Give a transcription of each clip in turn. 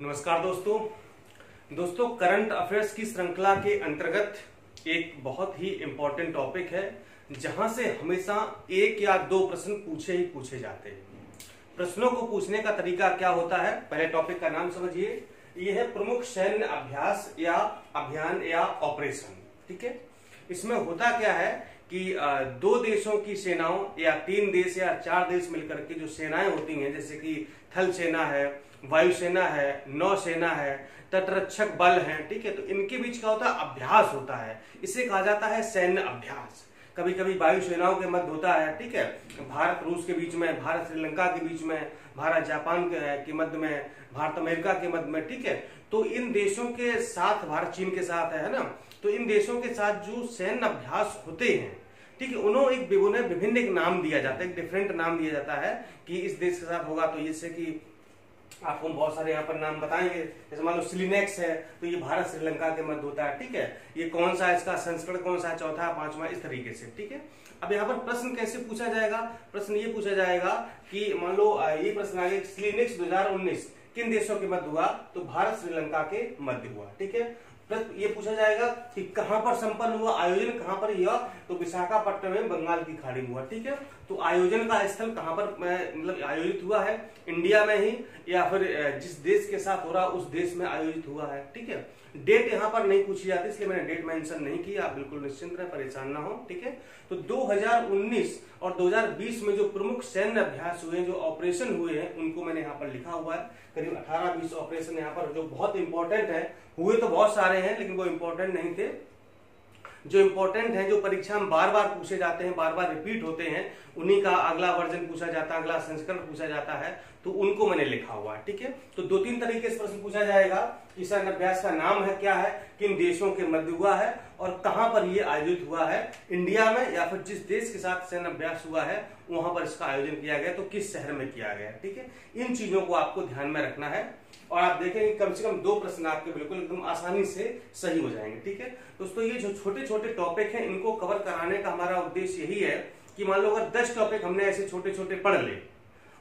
नमस्कार दोस्तों। दोस्तों करंट अफेयर्स की श्रृंखला के अंतर्गत एक बहुत ही इंपॉर्टेंट टॉपिक है, जहाँ से हमेशा एक या दो प्रश्न पूछे ही पूछे जाते हैं। प्रश्नों को पूछने का तरीका क्या होता है, पहले टॉपिक का नाम समझिए। यह है प्रमुख सैन्य अभ्यास या अभियान या ऑपरेशन ठीक है? इसमें होता क्या है कि दो देशों की सेनाओं या तीन देश या चार देश मिलकर के जो सेनाएँ होती हैं, जैसे कि थल सेना है वायुसेना है नौसेना है, तटरक्षक बल है, ठीक है तो इनके बीच क्या होता है? अभ्यास होता है। इसे कहा जाता है सैन्य अभ्यास। कभी कभी वायुसेनाओं के मध्य होता है, ठीक है? भारत, रूस के बीच में, भारत, श्रीलंका के बीच में, भारत, जापान के मध्य में, भारत, अमेरिका के मध्य में, ठीक है? तो इन देशों के साथ, भारत, चीन के साथ है ना? तो इन देशों के साथ जो सैन्य अभ्यास होते हैं, ठीक है? उन्होंने एक विभिन्न एक नाम दिया जाता है, एक डिफरेंट नाम दिया जाता है कि इस देश के साथ होगा तो जैसे कि आपको बहुत सारे यहाँ पर नाम बताएँगे। जैसे मान लो सिलिनेक्स है तो ये भारत, श्रीलंका के मध्य होता है, ठीक है? ये कौन सा इसका संस्करण, कौन सा है चौथा, पांचवा, इस तरीके से, ठीक है? अब यहाँ पर प्रश्न कैसे पूछा जाएगा? प्रश्न ये पूछा जाएगा कि मान लो ये प्रश्न आगे सिलिनेक्स दो हज़ार उन्नीस किन देशों के मध्य हुआ? तो भारत, श्रीलंका के मध्य हुआ, ठीक है? ये पूछा जाएगा कि कहाँ पर संपन्न हुआ आयोजन, कहाँ पर हुआ तो विशाखापट्टनम में बंगाल की खाड़ी में हुआ, ठीक है? तो आयोजन का स्थल कहाँ पर मतलब आयोजित हुआ है? इंडिया में ही, या फिर जिस देश के साथ हो रहा, उस देश में आयोजित हुआ है, ठीक है? डेट यहाँ पर नहीं पूछी जाती, इसलिए मैंने डेट मेंशन नहीं की आप बिल्कुल निश्चिंत रहे, परेशान ना हो, ठीक है? तो 2019 और 2020 में जो प्रमुख सैन्य अभ्यास हुए जो ऑपरेशन हुए हैं, उनको मैंने यहाँ पर लिखा हुआ है। करीब 18-20 ऑपरेशन यहाँ पर, जो बहुत इंपॉर्टेंट है, हुए तो बहुत सारे हैं, लेकिन वो इम्पोर्टेंट नहीं थे। जो इम्पोर्टेंट है, जो परीक्षा में बार बार पूछे जाते हैं बार बार रिपीट होते हैं, उन्हीं का अगला वर्जन पूछा जाता है, अगला संस्करण पूछा जाता है। तो उनको मैंने लिखा हुआ है, ठीक है? तो दो तीन तरीके से प्रश्न पूछा जाएगा सैन्य अभ्यास का नाम है, क्या है, किन देशों के मध्य हुआ है, और कहाँ पर यह आयोजित हुआ है, इंडिया में या फिर जिस देश के साथ सैन्य अभ्यास हुआ है, वहाँ पर इसका आयोजन किया गया तो किस शहर में किया गया, ठीक है? इन चीज़ों को आपको ध्यान में रखना है, और आप देखेंगे कम से कम दो प्रश्न आपके बिल्कुल एकदम आसानी से सही हो जाएँगे, ठीक है? दोस्तों, ये जो छोटे छोटे टॉपिक हैं, इनको कवर कराने का हमारा उद्देश्य यही है कि मान लो अगर दस टॉपिक हमने ऐसे छोटे छोटे पढ़ ले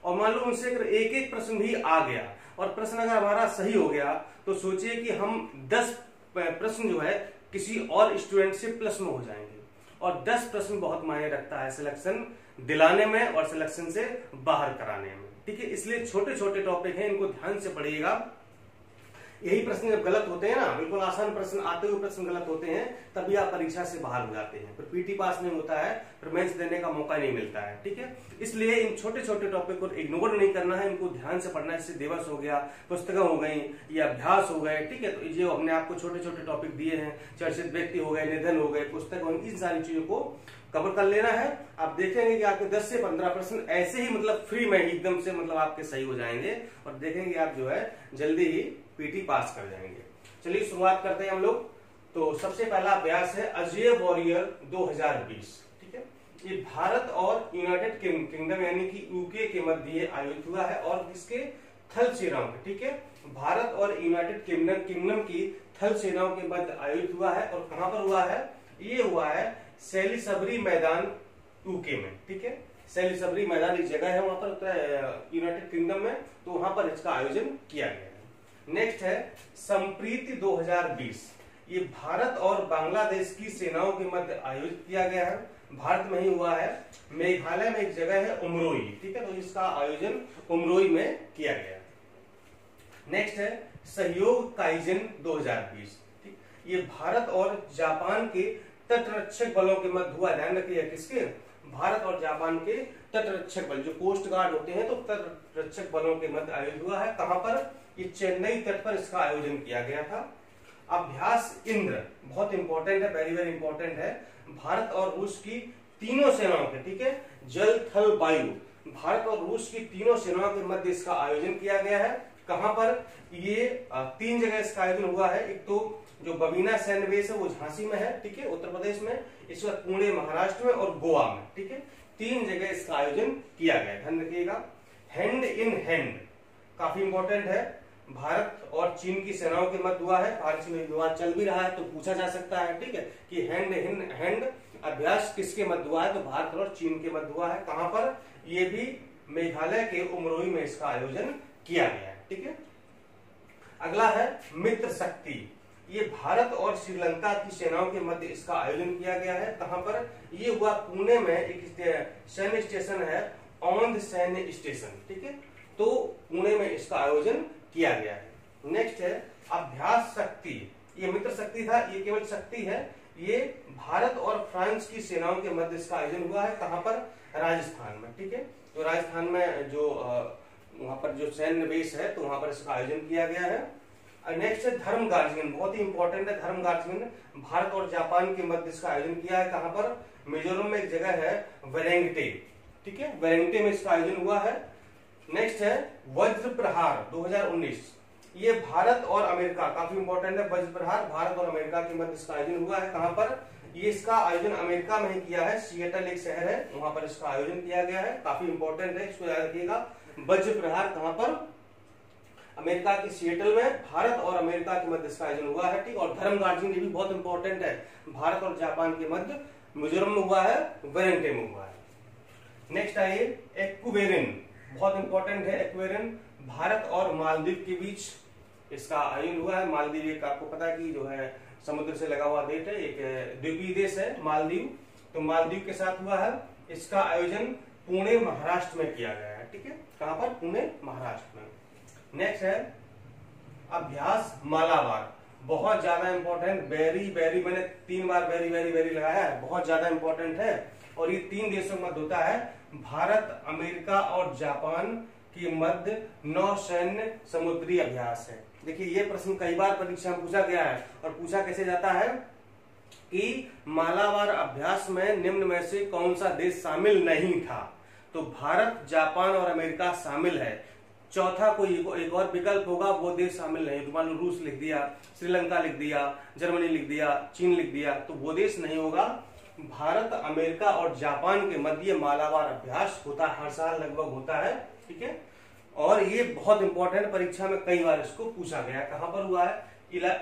और मान लो उनसे अगर एक एक प्रश्न भी आ गया और प्रश्न अगर हमारा सही हो गया तो सोचिए कि हम दस प्रश्न जो है, किसी और स्टूडेंट से प्लस में हो जाएँगे। और दस प्रश्न बहुत मायने रखता है सिलेक्शन दिलाने में और सिलेक्शन से बाहर कराने में। ठीक है, इसलिए छोटे छोटे टॉपिक हैं, इनको ध्यान से पढ़िएगा। यही प्रश्न जब गलत होते हैं ना, बिल्कुल आसान प्रश्न, आते हुए प्रश्न गलत होते हैं, तभी आप परीक्षा से बाहर हो जाते हैं। फिर पीटी पास नहीं होता है, फिर मेंस देने का मौका नहीं मिलता है, ठीक है? इसलिए इन छोटे छोटे टॉपिक को इग्नोर नहीं करना है, इनको ध्यान से पढ़ना है। जैसे दिवस हो गया, पुस्तकें हो गई, या अभ्यास हो गए, ठीक है? तो जो हमने आपको छोटे छोटे टॉपिक दिए हैं, चर्चित व्यक्ति हो गए, निधन हो गए, पुस्तक हो इन सारी चीज़ों को कवर कर लेना है। आप देखेंगे कि आपके 10 से 15 परसेंट ऐसे ही मतलब फ्री में एकदम से मतलब आपके सही हो जाएँगे और देखेंगे आप जो है, जल्दी ही पीटी पास कर जाएँगे। चलिए, शुरुआत करते हैं हम लोग। तो सबसे पहला अभ्यास है अजय वॉरियर 2020 ठीक है? ये भारत और यूनाइटेड किंगडम यानी कि यूके के मध्य आयोजित हुआ है और इसके थल सेनाओं के। ठीक है? भारत और यूनाइटेड किंगडम किंगडम की थल सेनाओं के मध्य आयोजित हुआ है और कहाँ पर हुआ है? ये हुआ है सैली मैदान यूके में, ठीक है? सैली मैदान एक जगह है वहाँ पर यूनाइटेड किंगडम में तो वहाँ पर इसका आयोजन किया गया है। नेक्स्ट है, संप्रीति 2020 ये भारत और बांग्लादेश की सेनाओं के मध्य आयोजित किया गया है। भारत में ही हुआ है। मेघालय में एक जगह है उमरोई, ठीक है? तो इसका आयोजन उमरोई में किया गया। नेक्स्ट है, सहयोग काइजन 2020 ठीक? ये भारत और जापान के तटरक्षक बलों के मध्य हुआ, ध्यान रखिए किसके भारत और जापान के तटरक्षक बल, जो कोस्ट गार्ड होते हैं तो तटरक्षक बलों के मध्य आयोजित हुआ है। कहाँ पर? ये चेन्नई तट पर इसका आयोजन किया गया था। अभ्यास इंद्र, बहुत इंपॉर्टेंट है वेरी वेरी इंपॉर्टेंट है। भारत और रूस की तीनों सेनाओं के, ठीक है? जल, थल, वायु। भारत और रूस की तीनों सेनाओं के मध्य इसका आयोजन किया गया है। कहाँ पर? ये तीन जगह इसका आयोजन हुआ है। एक तो जो बबीना बेस है, वो झांसी में है, ठीक है, उत्तर प्रदेश में, इस वक्त पुणे, महाराष्ट्र में और गोवा में, ठीक है। तीन जगह इसका आयोजन किया गया ध्यान रखिएगा। हैंड इन हैंड काफ़ी इंपॉर्टेंट है। भारत और चीन की सेनाओं के मध्य हुआ है, भारत चीन विवाद चल भी रहा है तो पूछा जा सकता है, ठीक है, कि हैंड इन हैंड अभ्यास किसके मध्य हुआ है तो भारत और चीन के मध्य हुआ है। कहाँ पर? यह भी मेघालय के उमरोई में इसका आयोजन किया गया है, ठीक है। अगला है मित्र शक्ति। ये भारत और श्रीलंका की सेनाओं के मध्य इसका आयोजन किया गया है। कहाँ पर ये हुआ पुणे में एक सैन्य स्टेशन है, औंध सैन्य स्टेशन, ठीक है? तो पुणे में इसका आयोजन किया गया है। नेक्स्ट है, अभ्यास शक्ति। ये मित्र शक्ति था, ये केवल शक्ति है, ये भारत और फ्रांस की सेनाओं के मध्य इसका आयोजन हुआ है कहाँ पर राजस्थान में, ठीक है? तो राजस्थान में जो वहाँ पर जो सैन्य बेस है तो वहाँ पर इसका आयोजन किया गया है। नेक्स्ट है धर्म गार्जियन बहुत ही इंपॉर्टेंट है धर्म गार्जियन भारत और जापान के मध्य इसका आयोजन किया है, कहाँ पर? मिजोरम में एक जगह है वेरेंगटे ठीक है? वेरेंगटे में इसका आयोजन हुआ है। नेक्स्ट है वज्र प्रहार 2019 ये भारत और अमेरिका, काफ़ी इंपॉर्टेंट है वज्र प्रहार भारत और अमेरिका के मध्य इसका आयोजन हुआ है, कहाँ पर? ये इसका आयोजन अमेरिका में ही किया है, सिएटल एक शहर है, वहाँ पर इसका आयोजन किया गया है, काफ़ी इंपॉर्टेंट है, इसको याद रखिएगा। वज्र प्रहार कहाँ पर? अमेरिका की सिएटल में, भारत और अमेरिका के मध्य इसका आयोजन हुआ है, ठीक? और धर्म गार्जियन ये भी बहुत इंपॉर्टेंट है। भारत और जापान के मध्य मिजोरम में हुआ है, वेरेंटे में हुआ है। नेक्स्ट आइए एक्वेरिन बहुत इंपॉर्टेंट है एक्वेरिन भारत और मालदीव के बीच इसका आयोजन हुआ है। मालदीव एक आपको पता है कि जो है, समुद्र से लगा हुआ देश है, एक द्वीपीय देश है, मालदीव। तो मालदीव के साथ हुआ है, इसका आयोजन पुणे, महाराष्ट्र में किया गया है, ठीक है? कहाँ पर? पुणे, महाराष्ट्र में। नेक्स्ट है अभ्यास मालावार बहुत ज़्यादा इंपॉर्टेंट वेरी वेरी मैंने तीन बार वेरी वेरी वेरी लगाया है। बहुत ज़्यादा इंपॉर्टेंट है। और ये तीन देशों में होता है, भारत, अमेरिका और जापान के मध्य नौसैन्य समुद्री अभ्यास है। देखिए, ये प्रश्न कई बार परीक्षा में पूछा गया है। और पूछा कैसे जाता है कि मालाबार अभ्यास में निम्न में से कौन सा देश शामिल नहीं था? तो भारत, जापान और अमेरिका शामिल है। चौथा कोई एक और विकल्प होगा, वो देश शामिल नहीं। तो मान लो रूस लिख दिया, श्रीलंका लिख दिया, जर्मनी लिख दिया, चीन लिख दिया तो वो देश नहीं होगा। भारत, अमेरिका और जापान के मध्य मालावार अभ्यास होता है, हर साल लगभग होता है, ठीक है? और ये बहुत इंपॉर्टेंट परीक्षा में कई बार इसको पूछा गया कहाँ पर हुआ है?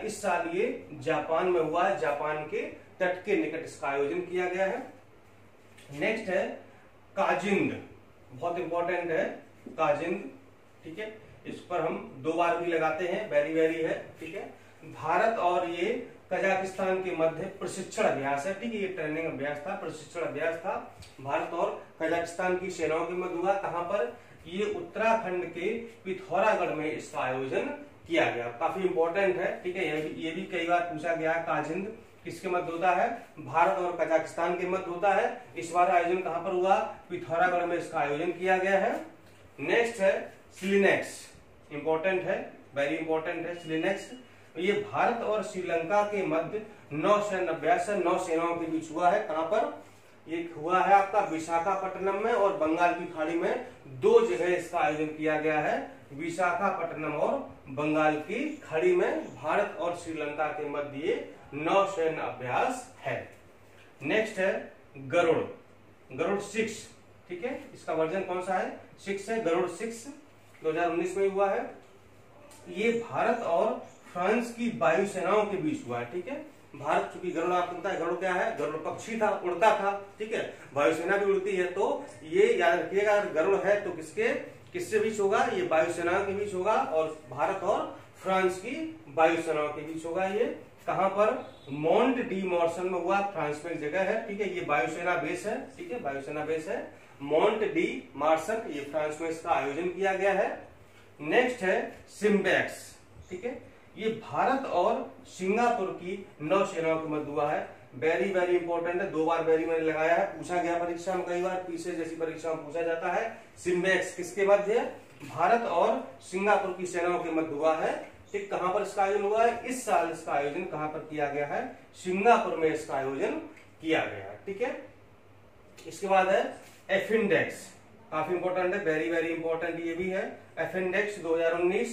इस साल ये जापान में हुआ है, जापान के तट के निकट इसका आयोजन किया गया है। नेक्स्ट है, काजिंग। बहुत इंपॉर्टेंट है, काजिंग। ठीक है? इस पर हम दो बार भी लगाते हैं वेरी वेरी है, ठीक है? भारत और ये कजाकिस्तान के मध्य प्रशिक्षण अभ्यास है, ठीक है? ये ट्रेनिंग अभ्यास था, प्रशिक्षण अभ्यास था। भारत और कजाकिस्तान की सेनाओं के मध्य हुआ, कहाँ पर? ये उत्तराखंड के पिथौरागढ़ में इसका आयोजन किया गया। काफ़ी इंपॉर्टेंट है, ठीक है? ये भी ये भी कई बार पूछा गया काजिंद किसके मध्य होता है? भारत और कजाकिस्तान के मध्य होता है। इस बार आयोजन कहाँ पर हुआ? पिथौरागढ़ में इसका आयोजन किया गया है। नेक्स्ट है सिलिनेक्स इंपॉर्टेंट है वेरी इंपॉर्टेंट है सिलिनेक्स ये भारत और श्रीलंका के मध्य नौ सैन्य अभ्यास नौ सेनाओं के बीच हुआ है। कहाँ पर? ये हुआ है आपका विशाखापट्टनम में और बंगाल की खाड़ी में। दो जगह इसका आयोजन किया गया है, विशाखापट्टनम और बंगाल की खाड़ी में। भारत और श्रीलंका के मध्य ये नौ सैन्य अभ्यास है। नेक्स्ट है गरुड़। गरुड़ सिक्स। ठीक है? इसका वर्जन कौन सा है? सिक्स है, गरुड़ सिक्स 2019 में हुआ है। ये भारत और फ्रांस की वायुसेनाओं के बीच हुआ है, ठीक है? भारत चूँकि गरुड़ आपको पता है, गरुड़ क्या है? गरुड़ पक्षी था, उड़ता था, ठीक है? वायुसेना भी उड़ती है तो ये याद रखिएगा, अगर गरुड़ है तो किसके, किससे बीच होगा? ये वायुसेना के बीच होगा और भारत और फ्रांस की वायुसेनाओं के बीच होगा ये। कहाँ पर? मोन्ट डी मॉर्सन में हुआ, फ्रांस में जगह है, ठीक है? ये वायुसेना बेस है, ठीक है? वायुसेना बेस है। मोन्ट डी मार्सन ये फ्रांस में इसका आयोजन किया गया है। नेक्स्ट है सिम्बैक्स ठीक है? ये भारत और सिंगापुर की नौसेनाओं के मध्य हुआ है। वेरी वेरी इंपॉर्टेंट है। दो बार वेरी मैंने लगाया है। पूछा गया परीक्षा में कई बार पीछे जैसी परीक्षा में पूछा जाता है। सिम्बैक्स किसके मध्य भारत और सिंगापुर की सेनाओं के मध्य हुआ है। ठीक, कहाँ पर इसका आयोजन हुआ है? इस साल इसका आयोजन कहाँ पर किया गया है? सिंगापुर में इसका आयोजन किया गया है। ठीक है? इसके बाद है एफ़ इंडेक्स काफ़ी इंपॉर्टेंट है वेरी वेरी इंपॉर्टेंट ये भी है. एफ़ इंडेक्स 2019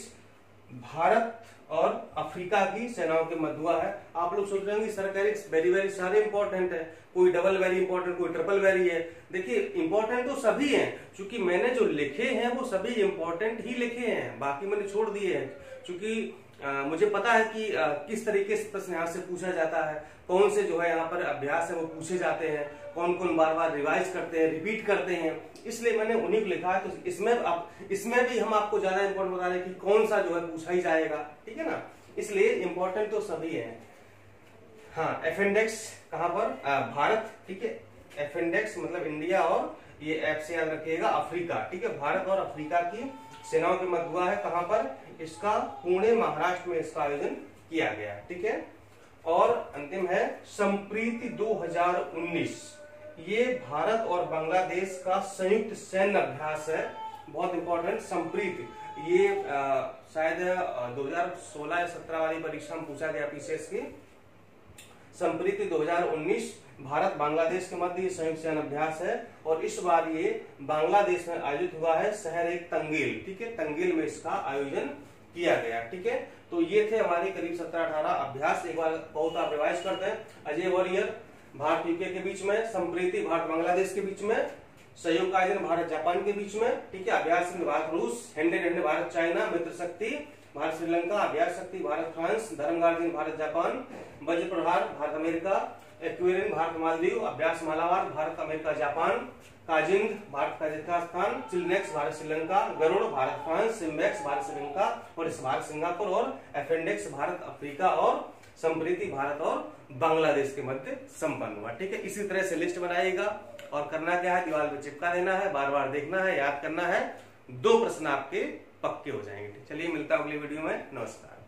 भारत और अफ्रीका की सेनाओं के मध्य हुआ है. आप लोग सोच रहे होंगे सरकारी वेरी वेरी सारे इंपॉर्टेंट है. कोई डबल वेरी इंपॉर्टेंट कोई ट्रिपल वेरी है. देखिए इंपॉर्टेंट तो सभी हैं. क्योंकि मैंने जो लिखे हैं, वो सभी इंपॉर्टेंट ही लिखे हैं. बाकी मैंने छोड़ दिए हैं. क्योंकि आ, मुझे पता है कि आ, किस तरीके से प्रश्न यहाँ से पूछा जाता है कौन से जो है यहाँ पर अभ्यास है वो पूछे जाते हैं कौन कौन बार बार रिवाइज करते हैं रिपीट करते हैं इसलिए मैंने उन्हीं को लिखा है तो इसमें आप इसमें भी हम आपको ज़्यादा इंपॉर्टेंट बता रहे हैं कि कौन सा जो है पूछा ही जाएगा ठीक है ना? इसलिए इम्पोर्टेंट तो सभी है। हाँ एफेंडेक्स कहाँ पर? आ, भारत ठीक है? एफेंडेक्स मतलब इंडिया और ये एफ़ से याद रखिएगा अफ्रीका ठीक है? भारत और अफ्रीका की सेनाओं के मत हुआ है कहाँ पर? इसका पुणे महाराष्ट्र में इसका आयोजन किया गया, ठीक है? और अंतिम है संप्रीति 2019 ये भारत और बांग्लादेश का संयुक्त सैन्य अभ्यास है। बहुत इंपॉर्टेंट संप्रीत। ये शायद 2016 या 17 वाली परीक्षा में पूछा गया पीसीएस की। संप्रीति 2019 भारत बांग्लादेश के मध्य संयुक्त सैन्य अभ्यास है। और इस बार ये बांग्लादेश में आयोजित हुआ है शहर एक तंगेल, ठीक है? तंगेल में इसका आयोजन किया गया, ठीक है? तो ये थे हमारे करीब सत्रह अठारह अभ्यास। एक बार बहुत आप रिवाइज करते हैं। अजय वॉरियर, भारत यूके के बीच में, संप्रीति, भारत बांग्लादेश के बीच में, सहयोग आयोजन भारत जापान के बीच में, ठीक है? अभ्यास भारत रूस, hand hand Bharat China, Mitra Shakti, Bharat Sri Lanka, अभ्यास Shakti Bharat France Dharma guardian Bharat Japan Vajra Prahar Bharat America Ekuverin Bharat Maldives, अभ्यास Malabar Bharat America Japan. KAZIND, Bharat Kazakhstan SLINEX Bharat, Sri Lanka, Garuda Bharat, France SIMBEX Bharat, Sri Lanka, और इस Bharat, Singapore, और एफेंडेक्स, Bharat, Africa, और संप्रीति भारत, और बांग्लादेश के मध्य संपन्न हुआ। ठीक है, इसी तरह से लिस्ट बनाइएगा। और करना क्या है? दीवार पे चिपका देना है बार बार देखना है, याद करना है। दो प्रश्न आपके पक्के हो जाएँगे। चलिए मिलता है अगली वीडियो में। नमस्कार।